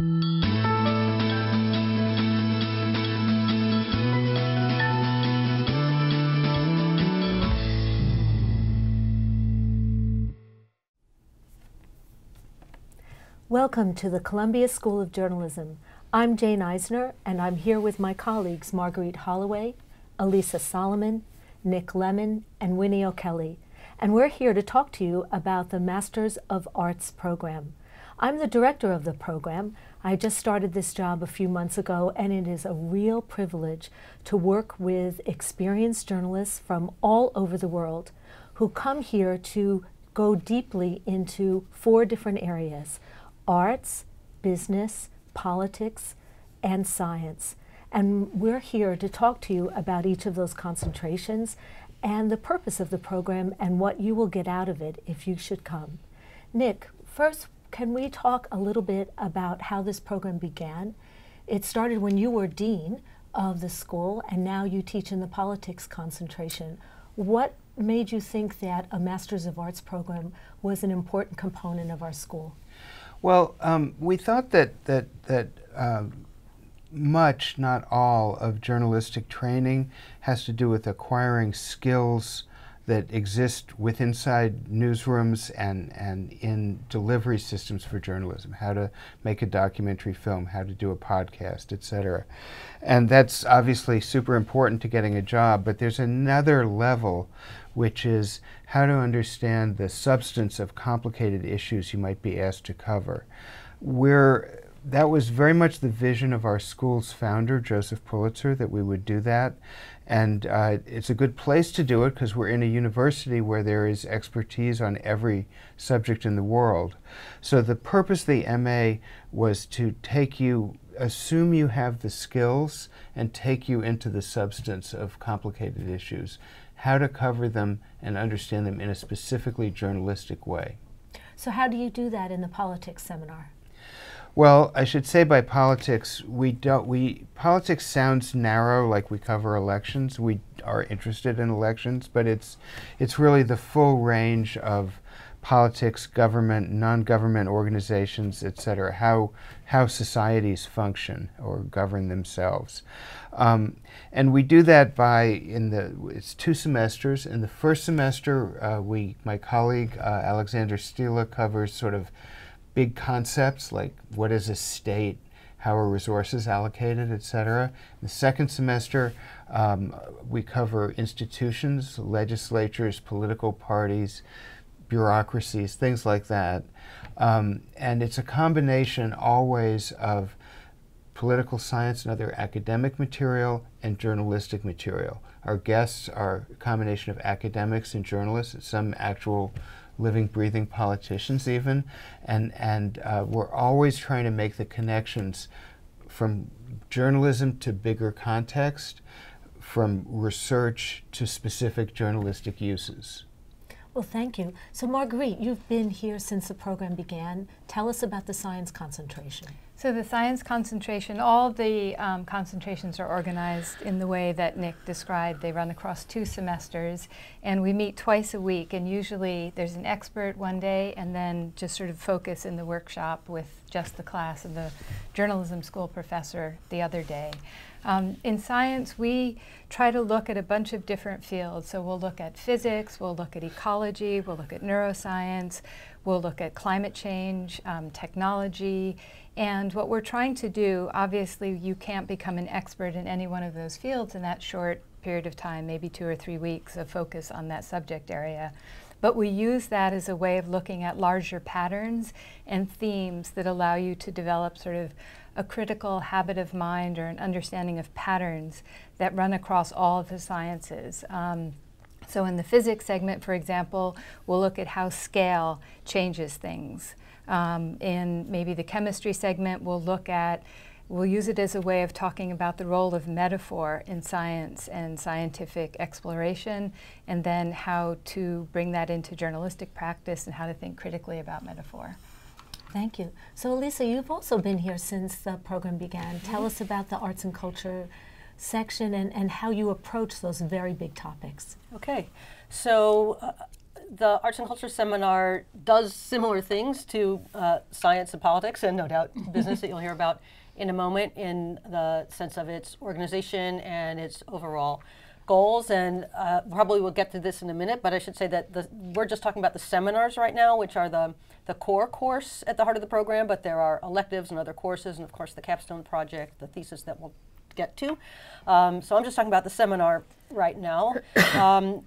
Welcome to the Columbia School of Journalism. I'm Jane Eisner, and I'm here with my colleagues Marguerite Holloway, Alisa Solomon, Nick Lemann, and Winnie O'Kelley. And we're here to talk to you about the Masters of Arts program. I'm the director of the program. I just started this job a few months ago, and it is a real privilege to work with experienced journalists from all over the world who come here to go deeply into four different areas arts, business, politics, and science. And we're here to talk to you about each of those concentrations and the purpose of the program and what you will get out of it if you should come. Nick, first, can we talk a little bit about how this program began? It started when you were dean of the school, and now you teach in the politics concentration. What made you think that a Masters of Arts program was an important component of our school? Well, um, we thought that that that uh, much, not all, of journalistic training has to do with acquiring skills that exist with inside newsrooms and, and in delivery systems for journalism, how to make a documentary film, how to do a podcast, etc. And that's obviously super important to getting a job, but there's another level which is how to understand the substance of complicated issues you might be asked to cover. We're that was very much the vision of our school's founder, Joseph Pulitzer, that we would do that. And uh, it's a good place to do it because we're in a university where there is expertise on every subject in the world. So the purpose of the MA was to take you, assume you have the skills, and take you into the substance of complicated issues, how to cover them and understand them in a specifically journalistic way. So, how do you do that in the politics seminar? Well, I should say by politics, we don't. We politics sounds narrow, like we cover elections. We are interested in elections, but it's it's really the full range of politics, government, non-government organizations, etc. How how societies function or govern themselves, um, and we do that by in the it's two semesters. In the first semester, uh, we my colleague uh, Alexander Stille covers sort of big concepts like what is a state, how are resources allocated, et cetera. The second semester, um, we cover institutions, legislatures, political parties, bureaucracies, things like that. Um, and it's a combination always of political science and other academic material and journalistic material. Our guests are a combination of academics and journalists, some actual living, breathing politicians, even, and and uh, we're always trying to make the connections from journalism to bigger context, from research to specific journalistic uses. Well, thank you. So, Marguerite, you've been here since the program began. Tell us about the science concentration. So the science concentration, all the um, concentrations are organized in the way that Nick described. They run across two semesters, and we meet twice a week. And usually there's an expert one day, and then just sort of focus in the workshop with just the class and the journalism school professor the other day. Um, in science, we try to look at a bunch of different fields. So we'll look at physics, we'll look at ecology, we'll look at neuroscience, we'll look at climate change, um, technology, and what we're trying to do, obviously, you can't become an expert in any one of those fields in that short period of time, maybe two or three weeks of focus on that subject area. But we use that as a way of looking at larger patterns and themes that allow you to develop sort of a critical habit of mind or an understanding of patterns that run across all of the sciences. Um, so in the physics segment, for example, we'll look at how scale changes things. Um, in maybe the chemistry segment, we'll look at, we'll use it as a way of talking about the role of metaphor in science and scientific exploration, and then how to bring that into journalistic practice and how to think critically about metaphor. Thank you. So, Alisa, you've also been here since the program began. Tell us about the arts and culture section and, and how you approach those very big topics. Okay. So, uh, the Arts and Culture Seminar does similar things to uh, science and politics, and no doubt business that you'll hear about in a moment in the sense of its organization and its overall goals. And uh, probably we'll get to this in a minute, but I should say that the, we're just talking about the seminars right now, which are the, the core course at the heart of the program, but there are electives and other courses, and of course the capstone project, the thesis that we'll get to. Um, so I'm just talking about the seminar right now. Um,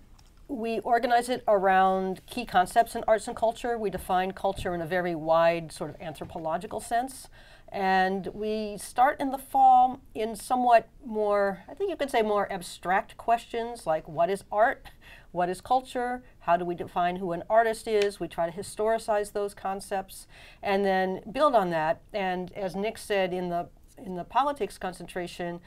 we organize it around key concepts in arts and culture. We define culture in a very wide, sort of anthropological sense. And we start in the fall in somewhat more, I think you could say more abstract questions like what is art? What is culture? How do we define who an artist is? We try to historicize those concepts and then build on that. And as Nick said in the in the politics concentration,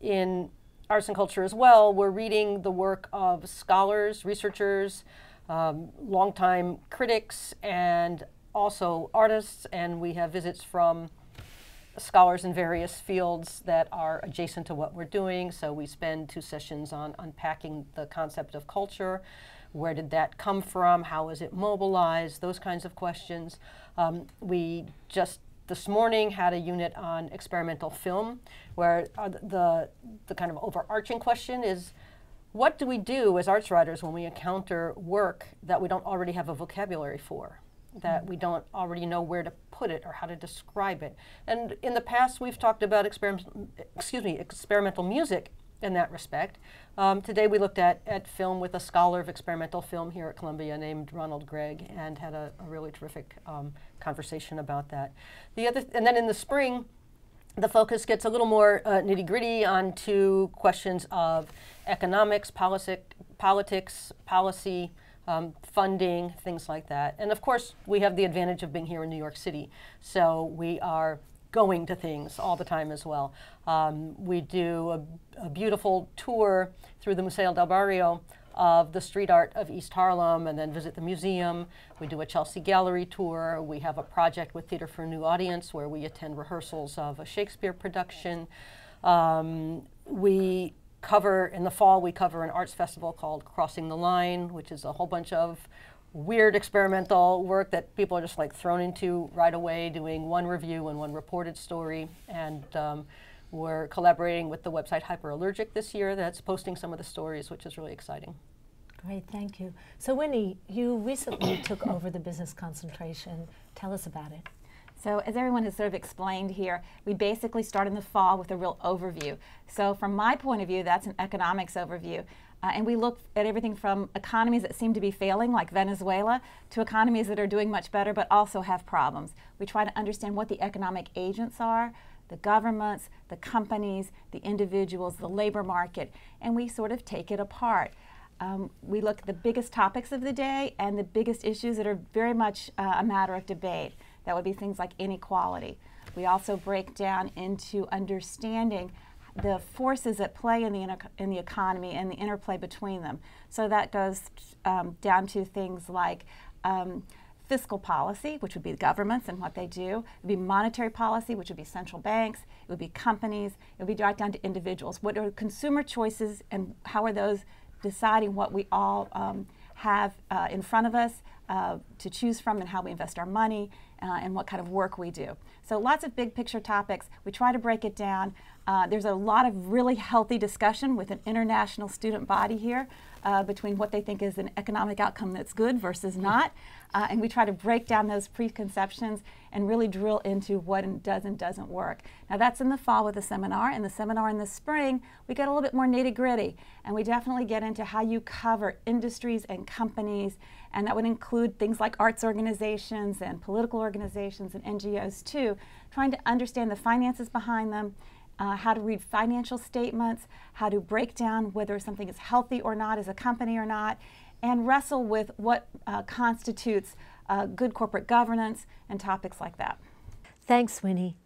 in arts and culture as well, we're reading the work of scholars, researchers, um, longtime critics, and also artists. And we have visits from scholars in various fields that are adjacent to what we're doing. So we spend two sessions on unpacking the concept of culture. Where did that come from? How was it mobilized? Those kinds of questions. Um, we just this morning had a unit on experimental film where uh, the, the kind of overarching question is what do we do as arts writers when we encounter work that we don't already have a vocabulary for? That we don't already know where to put it or how to describe it. And in the past, we've talked about experiment, excuse me, experimental music in that respect. Um, today we looked at, at film with a scholar of experimental film here at Columbia named Ronald Gregg and had a, a really terrific um, conversation about that. The other, th and then in the spring, the focus gets a little more uh, nitty gritty onto questions of economics, politic, politics, policy, um, funding, things like that. And of course, we have the advantage of being here in New York City. So we are going to things all the time as well. Um, we do a, a, beautiful tour through the Museo del Barrio of the street art of East Harlem and then visit the museum. We do a Chelsea Gallery tour. We have a project with Theater for a New Audience where we attend rehearsals of a Shakespeare production. Um, we cover, in the fall, we cover an arts festival called Crossing the Line, which is a whole bunch of weird experimental work that people are just like thrown into right away, doing one review and one reported story. And um, we're collaborating with the website Hyperallergic this year that's posting some of the stories, which is really exciting. Great, thank you. So Winnie, you recently took over the business concentration. Tell us about it. So as everyone has sort of explained here, we basically start in the fall with a real overview. So from my point of view, that's an economics overview. Uh, and we look at everything from economies that seem to be failing, like Venezuela, to economies that are doing much better but also have problems. We try to understand what the economic agents are, the governments, the companies, the individuals, the labor market, and we sort of take it apart. Um, we look at the biggest topics of the day and the biggest issues that are very much uh, a matter of debate. That would be things like inequality. We also break down into understanding the forces at play in the, in the economy and the interplay between them. So that goes um, down to things like um, fiscal policy, which would be governments and what they do. It would be monetary policy, which would be central banks. It would be companies. It would be right down to individuals. What are consumer choices and how are those deciding what we all um, have uh, in front of us uh, to choose from and how we invest our money uh, and what kind of work we do. So lots of big picture topics. We try to break it down. Uh, there's a lot of really healthy discussion with an international student body here uh, between what they think is an economic outcome that's good versus not. Uh, and we try to break down those preconceptions and really drill into what does and doesn't work. Now that's in the fall with the seminar. In the seminar in the spring, we get a little bit more nitty gritty. And we definitely get into how you cover industries and companies. And that would include things like arts organizations and political organizations and NGOs too, trying to understand the finances behind them uh, how to read financial statements, how to break down whether something is healthy or not as a company or not, and wrestle with what uh, constitutes uh, good corporate governance and topics like that. Thanks, Winnie.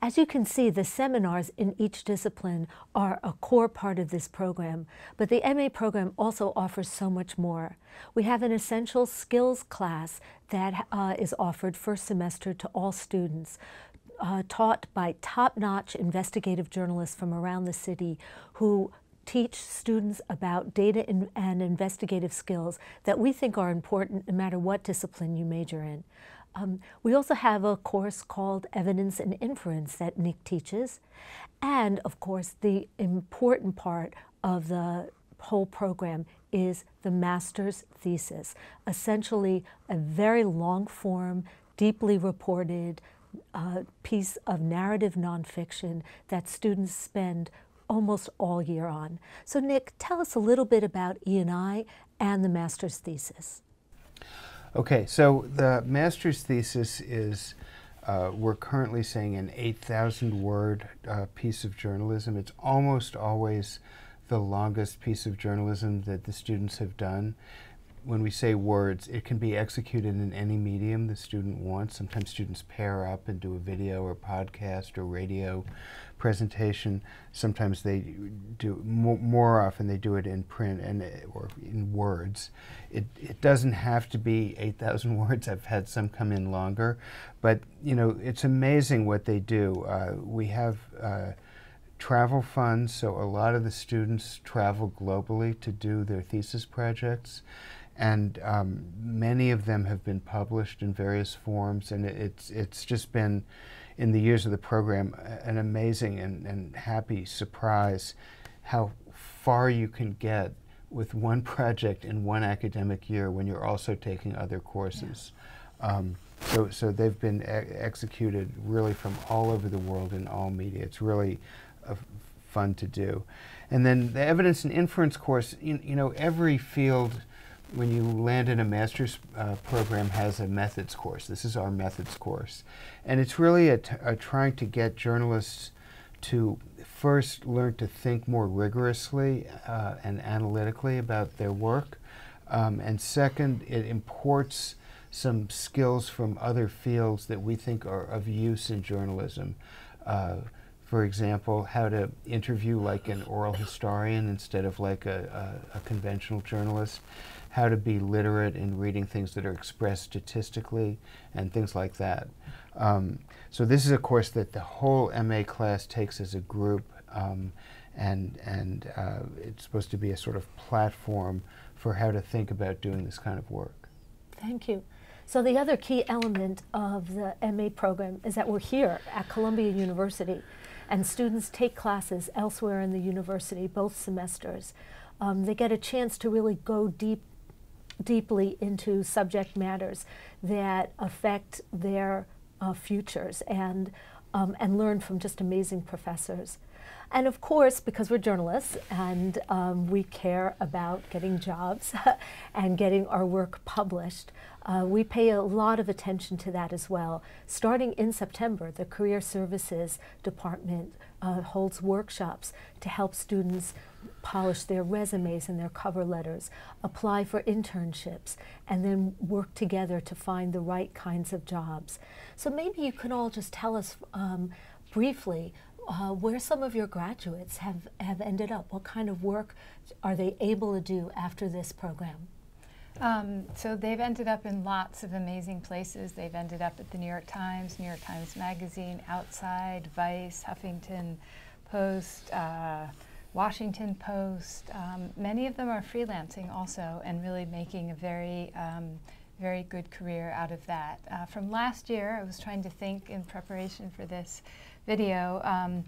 As you can see, the seminars in each discipline are a core part of this program, but the MA program also offers so much more. We have an essential skills class that uh, is offered first semester to all students uh, taught by top-notch investigative journalists from around the city who teach students about data in, and investigative skills that we think are important no matter what discipline you major in. Um, we also have a course called Evidence and Inference that Nick teaches. And of course, the important part of the whole program is the master's thesis, essentially a very long form, deeply reported uh, piece of narrative nonfiction that students spend almost all year on. So, Nick, tell us a little bit about E&I and the master's thesis. Okay, so the master's thesis is uh, we're currently saying an 8,000 word uh, piece of journalism. It's almost always the longest piece of journalism that the students have done when we say words, it can be executed in any medium the student wants. Sometimes students pair up and do a video or podcast or radio presentation. Sometimes they do more, often they do it in print and or in words. It it doesn't have to be 8,000 words. I've had some come in longer, but you know it's amazing what they do. Uh, we have. Uh, travel funds, so a lot of the students travel globally to do their thesis projects and um, many of them have been published in various forms, and it's it's just been, in the years of the program, an amazing and, and happy surprise, how far you can get with one project in one academic year when you're also taking other courses. Yeah. Um, so, so they've been e executed really from all over the world in all media. It's really fun to do. And then the evidence and inference course, you, you know, every field when you land in a master's uh, program has a methods course. This is our methods course. And it's really a, trying to get journalists to first learn to think more rigorously uh, and analytically about their work. Um, and second, it imports some skills from other fields that we think are of use in journalism. Uh, for example, how to interview like an oral historian instead of like a, a, a conventional journalist how to be literate in reading things that are expressed statistically and things like that. Um, so this is a course that the whole MA class takes as a group, um, and and uh, it's supposed to be a sort of platform for how to think about doing this kind of work. Thank you. So the other key element of the MA program is that we're here at Columbia University, and students take classes elsewhere in the university, both semesters. Um, they get a chance to really go deep deeply into subject matters that affect their uh, futures and, um, and learn from just amazing professors. And of course, because we're journalists and um, we care about getting jobs and getting our work published, uh, we pay a lot of attention to that as well. Starting in September, the Career Services Department uh, holds workshops to help students polish their resumes and their cover letters, apply for internships, and then work together to find the right kinds of jobs. So maybe you could all just tell us um, briefly uh, where some of your graduates have, have ended up. What kind of work are they able to do after this program? Um, so they've ended up in lots of amazing places. They've ended up at the New York Times, New York Times Magazine, Outside, Vice, Huffington Post, uh, Washington Post. Um, many of them are freelancing also and really making a very, um, very good career out of that. Uh, from last year, I was trying to think in preparation for this video. Um,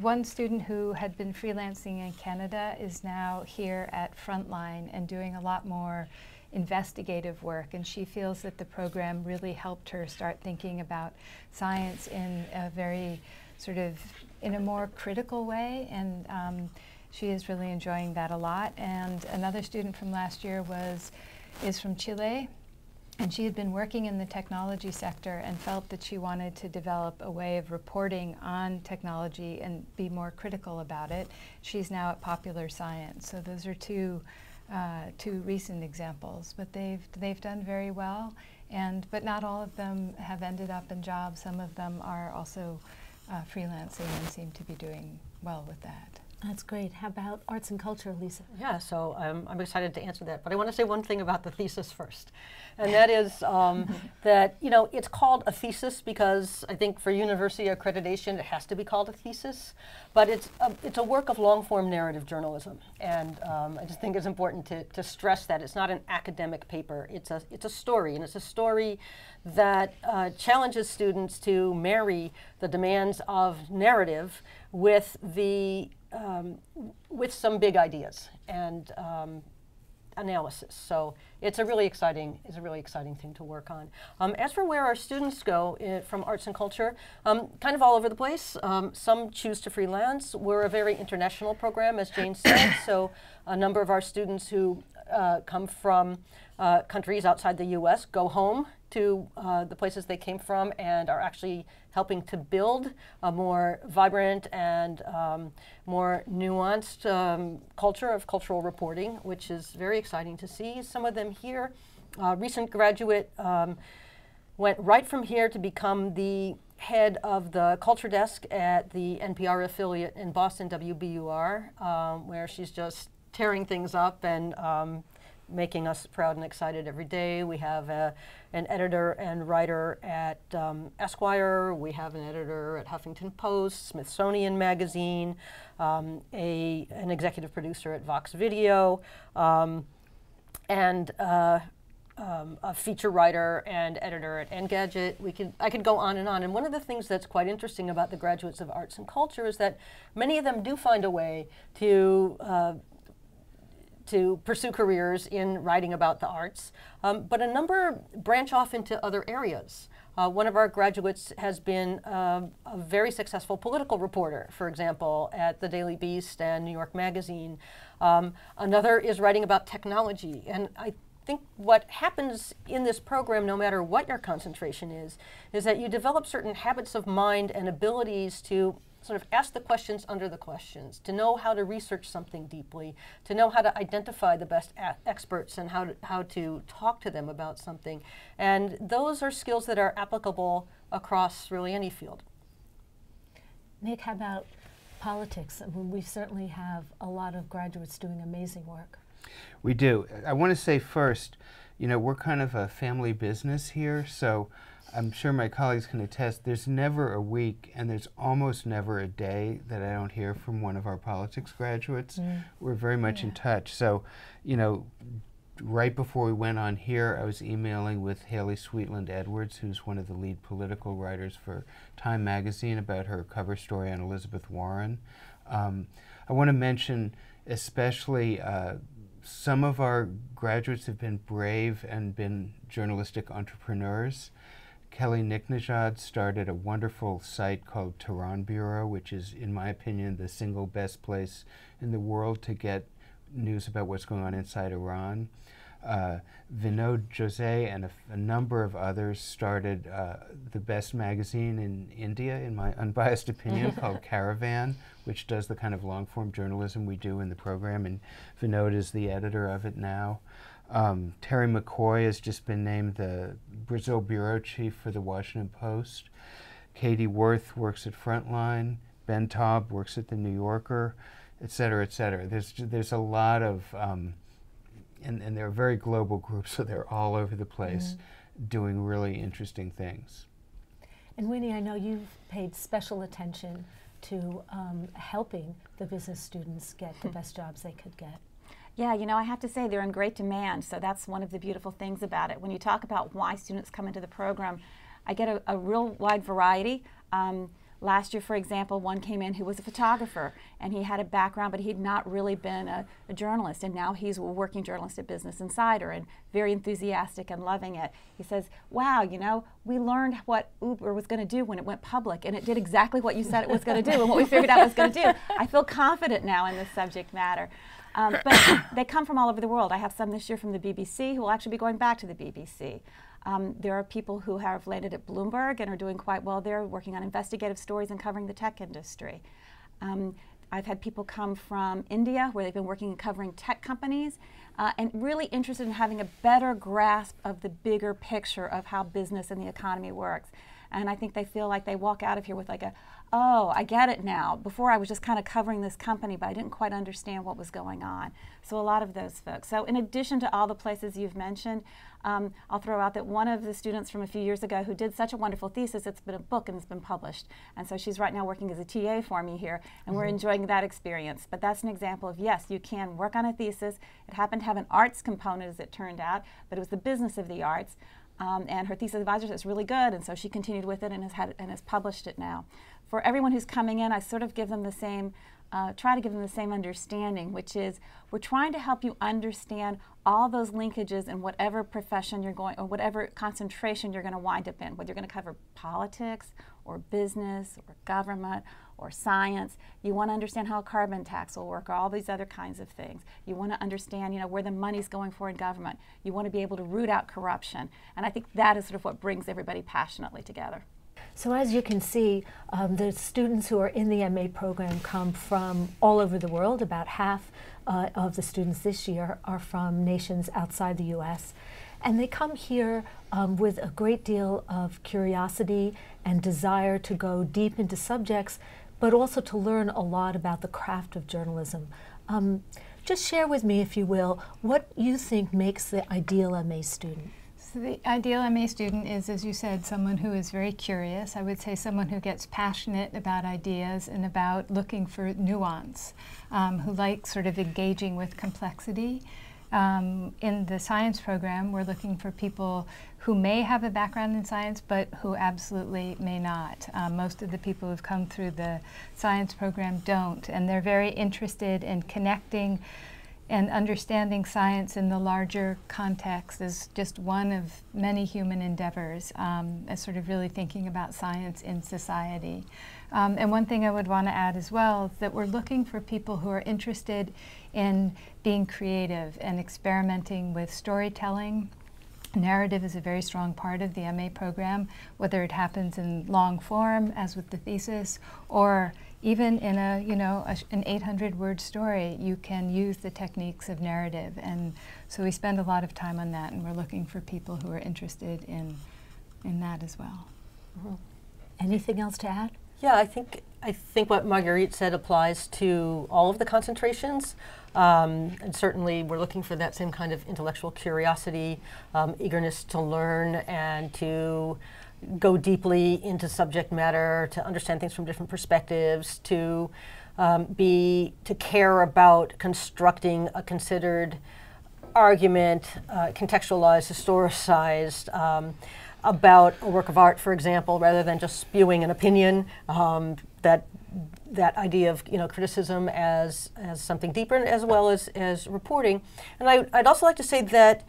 one student who had been freelancing in Canada is now here at Frontline and doing a lot more investigative work, and she feels that the program really helped her start thinking about science in a very sort of in a more critical way, and um, she is really enjoying that a lot. And another student from last year was is from Chile, and she had been working in the technology sector and felt that she wanted to develop a way of reporting on technology and be more critical about it. She's now at Popular Science. So those are two uh, two recent examples, but they've they've done very well. And but not all of them have ended up in jobs. Some of them are also uh, freelancing and seem to be doing well with that. That's great. How about arts and culture, Lisa? Yeah, so um, I'm excited to answer that. But I want to say one thing about the thesis first. And that is um, that, you know, it's called a thesis because I think for university accreditation it has to be called a thesis. But it's a, it's a work of long form narrative journalism. And um, I just think it's important to, to stress that it's not an academic paper, it's a, it's a story. And it's a story that uh, challenges students to marry the demands of narrative with the um, with some big ideas and um, analysis. So it's a really exciting it's a really exciting thing to work on. Um, as for where our students go uh, from arts and culture, um, kind of all over the place. Um, some choose to freelance. We're a very international program, as Jane said. so a number of our students who uh, come from uh, countries outside the U.S. go home to uh, the places they came from and are actually helping to build a more vibrant and um, more nuanced um, culture of cultural reporting, which is very exciting to see. Some of them here, uh, recent graduate um, went right from here to become the head of the culture desk at the NPR affiliate in Boston, WBUR, um, where she's just tearing things up and um, making us proud and excited every day. We have a, an editor and writer at um, Esquire. We have an editor at Huffington Post, Smithsonian Magazine, um, a, an executive producer at Vox Video, um, and uh, um, a feature writer and editor at Engadget. We could, I could go on and on. And one of the things that's quite interesting about the graduates of arts and culture is that many of them do find a way to uh, to pursue careers in writing about the arts, um, but a number branch off into other areas. Uh, one of our graduates has been uh, a very successful political reporter, for example, at the Daily Beast and New York Magazine. Um, another is writing about technology. And I think what happens in this program, no matter what your concentration is, is that you develop certain habits of mind and abilities to sort of ask the questions under the questions, to know how to research something deeply, to know how to identify the best experts and how to, how to talk to them about something. And those are skills that are applicable across really any field. Nick, how about politics? I mean, we certainly have a lot of graduates doing amazing work. We do. I want to say first, you know, we're kind of a family business here, so I'm sure my colleagues can attest, there's never a week and there's almost never a day that I don't hear from one of our politics graduates. Mm. We're very much yeah. in touch. So, you know, right before we went on here, I was emailing with Haley Sweetland Edwards, who's one of the lead political writers for Time Magazine, about her cover story on Elizabeth Warren. Um, I want to mention especially uh, some of our graduates have been brave and been journalistic entrepreneurs. Kelly Niknejad started a wonderful site called Tehran Bureau, which is, in my opinion, the single best place in the world to get news about what's going on inside Iran. Uh, Vinod Jose and a, a, number of others started uh, the best magazine in India, in my unbiased opinion, called Caravan, which does the kind of long form journalism we do in the program. And Vinod is the editor of it now. Um, Terry McCoy has just been named the Brazil bureau chief for the Washington Post. Katie Worth works at Frontline. Ben Taub works at the New Yorker, et cetera, et cetera. There's there's a lot of, um, and and they're very global groups, so they're all over the place, mm-hmm. doing really interesting things. And Winnie, I know you've paid special attention to um, helping the business students get the best jobs they could get. Yeah, you know, I have to say they're in great demand. So that's one of the beautiful things about it. When you talk about why students come into the program, I get a, a real wide variety. Um, last year, for example, one came in who was a photographer and he had a background, but he'd not really been a, a journalist. And now he's a working journalist at Business Insider and very enthusiastic and loving it. He says, Wow, you know, we learned what Uber was going to do when it went public, and it did exactly what you said it was going to do and what we figured out it was going to do. I feel confident now in this subject matter. Um, but they come from all over the world. I have some this year from the BBC who will actually be going back to the BBC. Um, there are people who have landed at Bloomberg and are doing quite well there, working on investigative stories and covering the tech industry. Um, I've had people come from India where they've been working and covering tech companies uh, and really interested in having a better grasp of the bigger picture of how business and the economy works. And I think they feel like they walk out of here with like a, oh, I get it now. Before I was just kind of covering this company, but I didn't quite understand what was going on. So a lot of those folks. So in addition to all the places you've mentioned, um, I'll throw out that one of the students from a few years ago who did such a wonderful thesis, it's been a book and it's been published. And so she's right now working as a TA for me here, and mm-hmm. we're enjoying that experience. But that's an example of yes, you can work on a thesis. It happened to have an arts component, as it turned out, but it was the business of the arts. Um, and her thesis advisor says really good, and so she continued with it and has had and has published it now for everyone who's coming in, I sort of give them the same, uh, try to give them the same understanding, which is we're trying to help you understand all those linkages in whatever profession you're going, or whatever concentration you're going to wind up in, whether you're going to cover politics or business or government or science. You want to understand how a carbon tax will work or all these other kinds of things. You want to understand, you know, where the money's going for in government. You want to be able to root out corruption. And I think that is sort of what brings everybody passionately together. So as you can see, um, the students who are in the MA program come from all over the world. About half uh, of the students this year are from nations outside the U.S. And they come here um, with a great deal of curiosity and desire to go deep into subjects, but also to learn a lot about the craft of journalism. Um, just share with me, if you will, what you think makes the ideal MA student. So the ideal MA student is, as you said, someone who is very curious. I would say someone who gets passionate about ideas and about looking for nuance, um, who likes sort of engaging with complexity. Um, in the science program, we're looking for people who may have a background in science, but who absolutely may not. Um, most of the people who've come through the science program don't, and they're very interested in connecting and understanding science in the larger context is just one of many human endeavors um, as sort of really thinking about science in society. Um, and one thing I would want to add as well is that we're looking for people who are interested in being creative and experimenting with storytelling. Narrative is a very strong part of the MA program, whether it happens in long form, as with the thesis, or even in a you know a, an 800 word story you can use the techniques of narrative. And so we spend a lot of time on that and we're looking for people who are interested in in that as well. Mm-hmm. anything else to add? Yeah i think i think what marguerite said applies to all of the concentrations. Um, and certainly we're looking for that same kind of intellectual curiosity um, eagerness to learn and to go deeply into subject matter, to understand things from different perspectives, to um, be to care about constructing a considered argument, uh, contextualized, historicized. Um, about a work of art, for example, rather than just spewing an opinion. Um, that that idea of you know criticism as as something deeper, as well as as reporting. And I, would also like to say that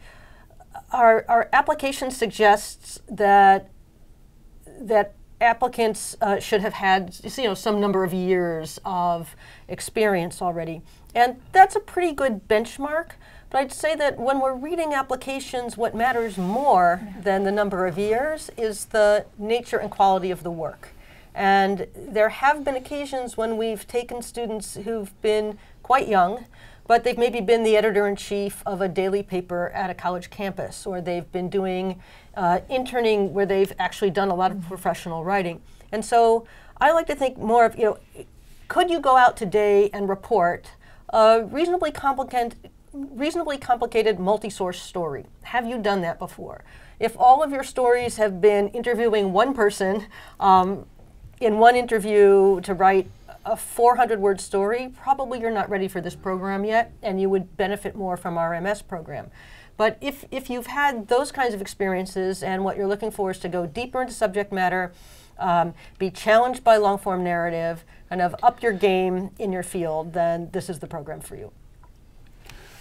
our our application suggests that that applicants uh, should have had you know some number of years of experience already. And that's a pretty good benchmark but i'd say that when we're reading applications what matters more than the number of years is the nature and quality of the work. And there have been occasions when we've taken students who've been quite young but they've maybe been the editor in chief of a daily paper at a college campus, or they've been doing uh, interning where they've actually done a lot of professional writing. And so I like to think more of, you know, could you go out today and report a reasonably complicated, reasonably complicated multi-source story? Have you done that before? If all of your stories have been interviewing one person um, in one interview to write a 400 word story, probably you're not ready for this program yet, and you would benefit more from our MS program. But if, if you've had those kinds of experiences and what you're looking for is to go deeper into subject matter, um, be challenged by long form narrative, kind of up your game in your field, then this is the program for you.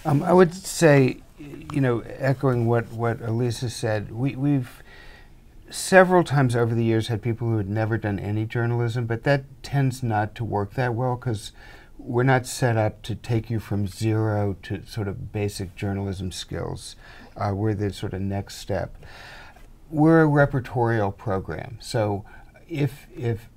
Um, I would say, you know, echoing what, what Alisa said, we, we've several times over the years had people who had never done any journalism, but that tends not to work that well because we're not set up to take you from zero to sort of basic journalism skills. Uh, we're the sort of next step. We're a reportorial program, so if if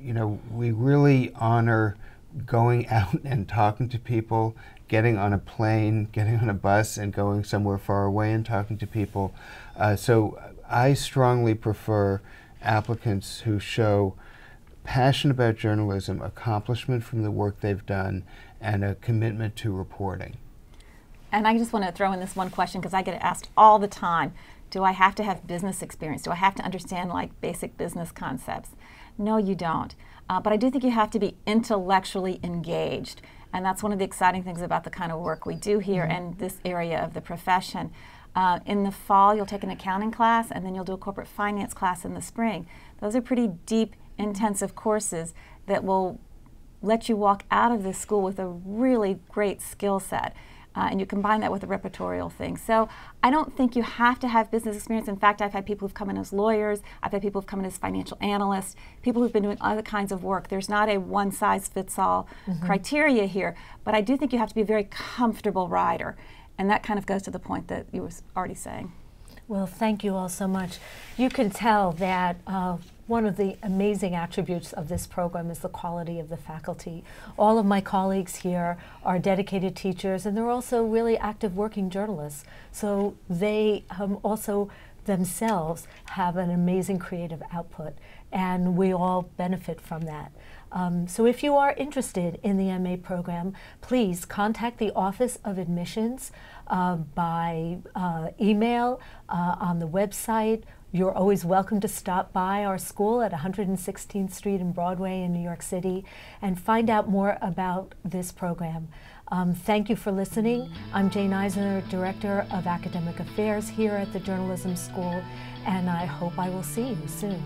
you know we really honor going out and talking to people, getting on a plane, getting on a bus, and going somewhere far away and talking to people. Uh, so I strongly prefer applicants who show passion about journalism, accomplishment from the work they've done, and a commitment to reporting. And I just want to throw in this one question because I get asked all the time do I have to have business experience? Do I have to understand like basic business concepts? No, you don't. Uh, but I do think you have to be intellectually engaged. And that's one of the exciting things about the kind of work we do here mm-hmm. and this area of the profession. Uh, in the fall, you'll take an accounting class, and then you'll do a corporate finance class in the spring. Those are pretty deep, intensive courses that will let you walk out of this school with a really great skill set uh, and you combine that with a reportorial thing. So I don't think you have to have business experience. In fact, I've had people who've come in as lawyers, I've had people who've come in as financial analysts, people who've been doing other kinds of work. There's not a one size fits all mm-hmm. criteria here, but I do think you have to be a very comfortable writer. And that kind of goes to the point that you were already saying. Well, thank you all so much. You can tell that uh, one of the amazing attributes of this program is the quality of the faculty. All of my colleagues here are dedicated teachers and they're also really active working journalists. So they um, also themselves have an amazing creative output and we all benefit from that. Um, so if you are interested in the MA program, please contact the Office of Admissions uh, by uh, email, uh, on the website, you're always welcome to stop by our school at 116th Street and Broadway in New York City and find out more about this program. Um, thank you for listening. I'm Jane Eisner, Director of Academic Affairs here at the Journalism School, and I hope I will see you soon.